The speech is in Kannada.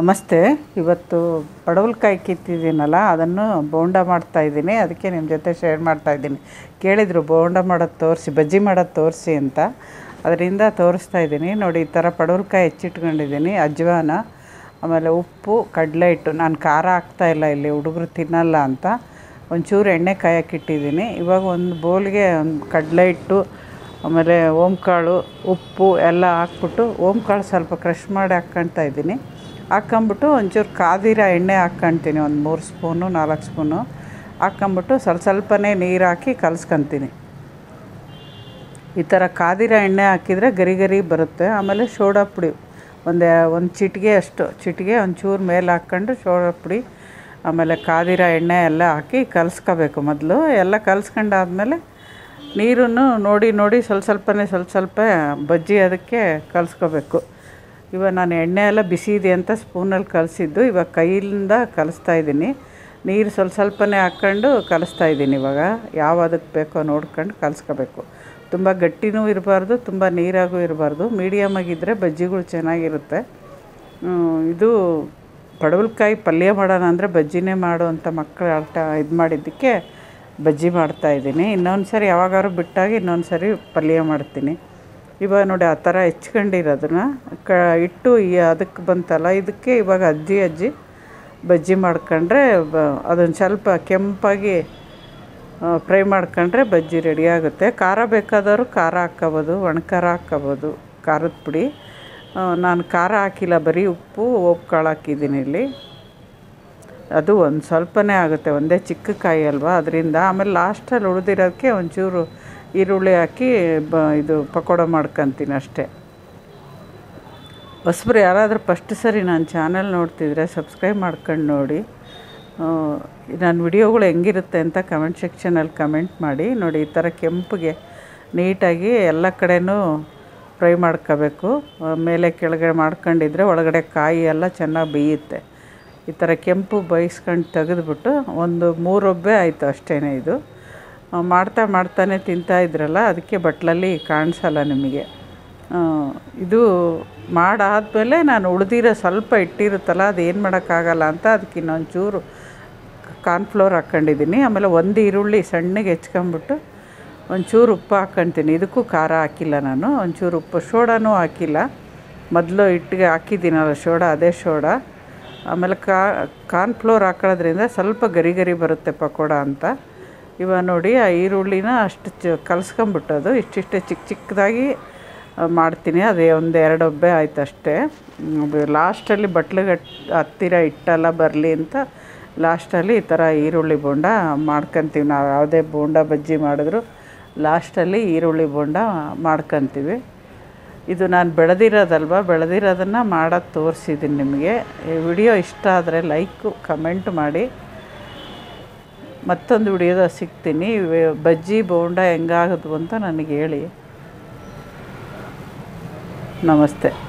ನಮಸ್ತೆ. ಇವತ್ತು ಪಡವಲ್ಕಾಯಿ ಕಿತ್ತಿದ್ದೀನಲ್ಲ, ಅದನ್ನು ಬೋಂಡ ಮಾಡ್ತಾ ಇದ್ದೀನಿ. ಅದಕ್ಕೆ ನಿಮ್ಮ ಜೊತೆ ಶೇರ್ ಮಾಡ್ತಾ ಇದ್ದೀನಿ. ಕೇಳಿದರು, ಬೋಂಡ ಮಾಡೋದು ತೋರಿಸಿ, ಬಜ್ಜಿ ಮಾಡೋದು ತೋರಿಸಿ ಅಂತ. ಅದರಿಂದ ತೋರಿಸ್ತಾ ಇದ್ದೀನಿ. ನೋಡಿ, ಈ ಥರ ಪಡವಲಕಾಯಿ ಹೆಚ್ಚಿಟ್ಕೊಂಡಿದ್ದೀನಿ, ಅಜ್ವಾನ, ಆಮೇಲೆ ಉಪ್ಪು, ಕಡಲೆ ಹಿಟ್ಟು. ನಾನು ಖಾರ ಹಾಕ್ತಾ ಇಲ್ಲ ಇಲ್ಲಿ, ಹುಡುಗರು ತಿನ್ನಲ್ಲ ಅಂತ. ಒಂಚೂರು ಎಣ್ಣೆ ಕಾಯಕ್ಕಿಟ್ಟಿದ್ದೀನಿ ಇವಾಗ ಒಂದು ಬೋಲ್ಗೆ ಒಂದು ಕಡಲೆ ಹಿಟ್ಟು ಆಮೇಲೆ ಓಂಕಾಳು, ಉಪ್ಪು ಎಲ್ಲ ಹಾಕ್ಬಿಟ್ಟು ಓಂಕಾಳು ಸ್ವಲ್ಪ ಕ್ರಷ್ ಮಾಡಿ ಹಾಕ್ಕೊಳ್ತಾ ಇದ್ದೀನಿ. ಹಾಕ್ಕೊಂಬಿಟ್ಟು ಒಂಚೂರು ಕಾದಿರ ಎಣ್ಣೆ ಹಾಕ್ಕೊಳ್ತೀನಿ ಒಂದು ಮೂರು ಸ್ಪೂನು, ನಾಲ್ಕು ಸ್ಪೂನು. ಹಾಕ್ಕೊಂಬಿಟ್ಟು ಸ್ವಲ್ಪ ಸ್ವಲ್ಪನೇ ನೀರು ಹಾಕಿ ಕಲಿಸ್ಕೊತೀನಿ. ಈ ಥರ ಕಾದಿರ ಎಣ್ಣೆ ಹಾಕಿದರೆ ಗರಿ ಗರಿ ಬರುತ್ತೆ. ಆಮೇಲೆ ಶೋಡಾ ಪುಡಿ, ಒಂದು ಒಂದು ಚಿಟಿಗೆ ಅಷ್ಟು, ಚಿಟಿಗೆ ಒಂಚೂರು ಮೇಲೆ ಹಾಕ್ಕೊಂಡು ಶೋಡಾ ಪುಡಿ, ಆಮೇಲೆ ಕಾದಿರ ಎಣ್ಣೆ ಎಲ್ಲ ಹಾಕಿ ಕಲಿಸ್ಕೋಬೇಕು ಮೊದಲು. ಎಲ್ಲ ಕಲಿಸ್ಕೊಂಡಾದ್ಮೇಲೆ ನೀರನ್ನು ನೋಡಿ ನೋಡಿ ಸ್ವಲ್ಪ ಸ್ವಲ್ಪನೇ ಸ್ವಲ್ಪ ಸ್ವಲ್ಪ ಬಜ್ಜಿ ಅದಕ್ಕೆ ಕಲಿಸ್ಕೋಬೇಕು. ಇವಾಗ ನಾನು ಎಣ್ಣೆ ಎಲ್ಲ ಬಿಸಿ ಇದೆ ಅಂತ ಸ್ಪೂನಲ್ಲಿ ಕಲಸಿದ್ದು, ಇವಾಗ ಕೈಯಿಂದ ಕಲಿಸ್ತಾ ಇದ್ದೀನಿ. ನೀರು ಸ್ವಲ್ಪ ಸ್ವಲ್ಪನೇ ಹಾಕ್ಕೊಂಡು ಕಲಿಸ್ತಾ ಇದ್ದೀನಿ ಇವಾಗ. ಯಾವ ಅದಕ್ಕೆ ಬೇಕೋ ನೋಡ್ಕೊಂಡು ಕಲಿಸ್ಕೋಬೇಕು. ತುಂಬ ಗಟ್ಟಿನೂ ಇರಬಾರ್ದು, ತುಂಬ ನೀರಾಗೂ ಇರಬಾರ್ದು. ಮೀಡಿಯಮಾಗಿದ್ದರೆ ಬಜ್ಜಿಗಳು ಚೆನ್ನಾಗಿರುತ್ತೆ. ಇದು ಪಡವಲ್ಕಾಯಿ ಪಲ್ಯ ಮಾಡೋಣ ಅಂದರೆ ಬಜ್ಜಿನೇ ಮಾಡು ಅಂತ ಮಕ್ಕಳು ಆಟ ಇದು ಮಾಡಿದ್ದಕ್ಕೆ ಬಜ್ಜಿ ಮಾಡ್ತಾ ಇದ್ದೀನಿ. ಇನ್ನೊಂದು ಸರಿ ಯಾವಾಗಾದ್ರೂ ಬಿಟ್ಟಾಗ ಇನ್ನೊಂದು ಸರಿ ಪಲ್ಯ ಮಾಡ್ತೀನಿ. ಇವಾಗ ನೋಡಿ ಆ ಥರ ಹೆಚ್ಕೊಂಡಿರೋದನ್ನ ಕ ಇಟ್ಟು ಅದಕ್ಕೆ ಬಂತಲ್ಲ, ಇದಕ್ಕೆ ಇವಾಗ ಅಜ್ಜಿ ಅಜ್ಜಿ ಬಜ್ಜಿ ಮಾಡ್ಕೊಂಡ್ರೆ ಬ ಅದೊಂದು ಸ್ವಲ್ಪ ಕೆಂಪಾಗಿ ಫ್ರೈ ಮಾಡ್ಕೊಂಡ್ರೆ ಬಜ್ಜಿ ರೆಡಿ ಆಗುತ್ತೆ. ಖಾರ ಬೇಕಾದವರು ಖಾರ ಹಾಕ್ಕೋಬೋದು ಒಣಖಾರ ಹಾಕ್ಕೋಬೋದು, ಖಾರದ ಪುಡಿ. ನಾನು ಖಾರ ಹಾಕಿಲ್ಲ, ಬರೀ ಉಪ್ಪು ಕಾಳು ಹಾಕಿದ್ದೀನಿ ಇಲ್ಲಿ. ಅದು ಒಂದು ಸ್ವಲ್ಪನೇ ಆಗುತ್ತೆ, ಒಂದೇ ಚಿಕ್ಕ ಕಾಯಿ ಅಲ್ವಾ? ಅದರಿಂದ ಆಮೇಲೆ ಲಾಸ್ಟಲ್ಲಿ ಉಳಿದಿರೋದಕ್ಕೆ ಒಂಚೂರು ಈರುಳ್ಳಿ ಹಾಕಿ ಬ, ಇದು ಪಕೋಡ ಮಾಡ್ಕೊತೀನಿ ಅಷ್ಟೇ. ಹೊಸಬ್ರು ಯಾರಾದರೂ ಫಸ್ಟ್ ಸರಿ ನಾನು ಚಾನಲ್ ನೋಡ್ತಿದ್ರೆ ಸಬ್ಸ್ಕ್ರೈಬ್ ಮಾಡ್ಕೊಂಡು ನೋಡಿ. ನನ್ನ ವಿಡಿಯೋಗಳು ಹೆಂಗಿರುತ್ತೆ ಅಂತ ಕಮೆಂಟ್ ಸೆಕ್ಷನಲ್ಲಿ ಕಮೆಂಟ್ ಮಾಡಿ. ನೋಡಿ, ಈ ಥರ ಕೆಂಪಿಗೆ ನೀಟಾಗಿ ಎಲ್ಲ ಕಡೆನೂ ಫ್ರೈ ಮಾಡ್ಕೋಬೇಕು. ಮೇಲೆ ಕೆಳಗಡೆ ಮಾಡ್ಕೊಂಡಿದ್ರೆ ಒಳಗಡೆ ಕಾಯಿ ಎಲ್ಲ ಚೆನ್ನಾಗಿ ಬೇಯುತ್ತೆ. ಈ ಥರ ಕೆಂಪು ಬಯಸ್ಕೊಂಡು ತೆಗೆದ್ಬಿಟ್ಟು ಒಂದು ಮೂರೊಬ್ಬೆ ಆಯಿತು ಅಷ್ಟೇ ಇದು. ಮಾಡ್ತಾ ಮಾಡ್ತಾನೆ ತಿಂತಾ ಇದ್ರಲ್ಲ, ಅದಕ್ಕೆ ಬಟ್ಲಲ್ಲಿ ಕಾಣಿಸಲ್ಲ ನಿಮಗೆ. ಇದು ಮಾಡಾದಮೇಲೆ ನಾನು ಉಳಿದಿರೋ ಸ್ವಲ್ಪ ಇಟ್ಟಿರುತ್ತಲ್ಲ ಅದು ಏನು ಮಾಡೋಕ್ಕಾಗಲ್ಲ ಅಂತ ಅದಕ್ಕೆ ಇನ್ನೊಂಚೂರು ಕಾರ್ನ್ಫ್ಲೋರ್ ಹಾಕ್ಕೊಂಡಿದ್ದೀನಿ. ಆಮೇಲೆ ಒಂದು ಈರುಳ್ಳಿ ಸಣ್ಣಗೆ ಹೆಚ್ಕೊಂಬಿಟ್ಟು ಒಂಚೂರು ಉಪ್ಪು ಹಾಕ್ಕೊಳ್ತೀನಿ ಇದಕ್ಕೂ ಖಾರ ಹಾಕಿಲ್ಲ ನಾನು, ಒಂಚೂರು ಉಪ್ಪು. ಸೋಡಾನೂ ಹಾಕಿಲ್ಲ. ಮೊದಲು ಇಟ್ಟಿಗೆ ಹಾಕಿದ್ದೀನಲ್ಲ ಸೋಡಾ, ಅದೇ ಸೋಡಾ. ಆಮೇಲೆ ಕಾ, ಕಾರ್ನ್ಫ್ಲೋರ್ ಹಾಕೊಳ್ಳೋದ್ರಿಂದ ಸ್ವಲ್ಪ ಗರಿ ಗರಿ ಬರುತ್ತೆ ಪಕೋಡ ಅಂತ. ಇವಾಗ ನೋಡಿ, ಆ ಈರುಳ್ಳಿನ ಅಷ್ಟು ಚ, ಕಲಸ್ಕೊಂಬಿಟ್ಟೋದು. ಇಷ್ಟಿಷ್ಟೇ ಚಿಕ್ಕ ಚಿಕ್ಕದಾಗಿ ಮಾಡ್ತೀನಿ. ಅದೇ ಒಂದು ಎರಡು ಒಬ್ಬೆ ಆಯ್ತು ಅಷ್ಟೇ. ಲಾಸ್ಟಲ್ಲಿ ಬಟ್ಲಿಗೆ ಹತ್ತಿರ ಇಟ್ಟಲ್ಲ ಬರಲಿ ಅಂತ ಲಾಸ್ಟಲ್ಲಿ ಈ ಥರ ಈರುಳ್ಳಿ ಬೋಂಡ ಮಾಡ್ಕೊತೀವಿ. ನಾವು ಯಾವುದೇ ಬೋಂಡ ಬಜ್ಜಿ ಮಾಡಿದ್ರು ಲಾಸ್ಟಲ್ಲಿ ಈರುಳ್ಳಿ ಬೋಂಡ ಮಾಡ್ಕೊತೀವಿ. ಇದು ನಾನು ಬೆಳೆದಿರೋದಲ್ವ? ಬೆಳೆದಿರೋದನ್ನು ಮಾಡೋದು ತೋರಿಸಿದ್ದೀನಿ ನಿಮಗೆ. ಈ ವಿಡಿಯೋ ಇಷ್ಟ ಆದರೆ ಲೈಕು ಕಮೆಂಟ್ ಮಾಡಿ. ಮತ್ತೊಂದು ವಿಡಿಯೋದ ಸಿಗ್ತೀನಿ. ಬಜ್ಜಿ, ಬೋಂಡ ಹೆಂಗಾಗದು ಅಂತ ನನಗೆ ಹೇಳಿ. ನಮಸ್ತೆ.